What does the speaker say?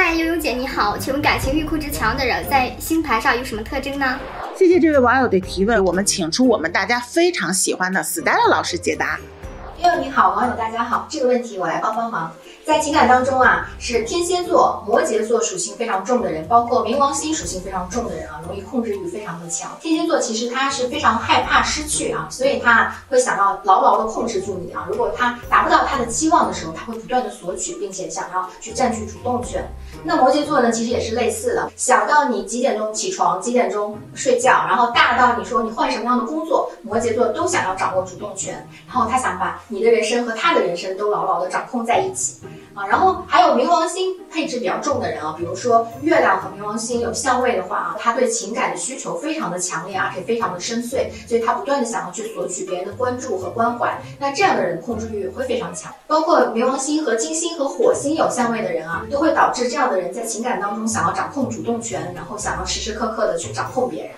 嗨，悠悠姐你好，请问感情欲控制强的人在星盘上有什么特征呢？谢谢这位网友的提问，我们请出我们大家非常喜欢的 Stella 老师解答。悠悠你好，网友大家好，这个问题我来帮帮忙。在情感当中啊，是天蝎座、摩羯座属性非常重的人，包括冥王星属性非常重的人啊，容易控制欲非常的强。天蝎座其实他是非常害怕失去啊，所以他会想要牢牢的控制住你啊。如果他达不到他的期望的时候，他会不断的索取，并且想要去占据主动权。那摩羯座呢，其实也是类似的，小到你几点钟起床，几点钟睡觉，然后大到你说你换什么样的工作，摩羯座都想要掌握主动权，然后他想把你的人生和他的人生都牢牢的掌控在一起。啊，然后还有冥王星配置比较重的人啊，比如说月亮和冥王星有相位的话啊，他对情感的需求非常的强烈啊，且非常的深邃，所以他不断的想要去索取别人的关注和关怀。那这样的人控制欲会非常强。包括冥王星和金星和火星有相位的人啊，都会导致这样的人在情感当中想要掌控主动权，然后想要时时刻刻的去掌控别人。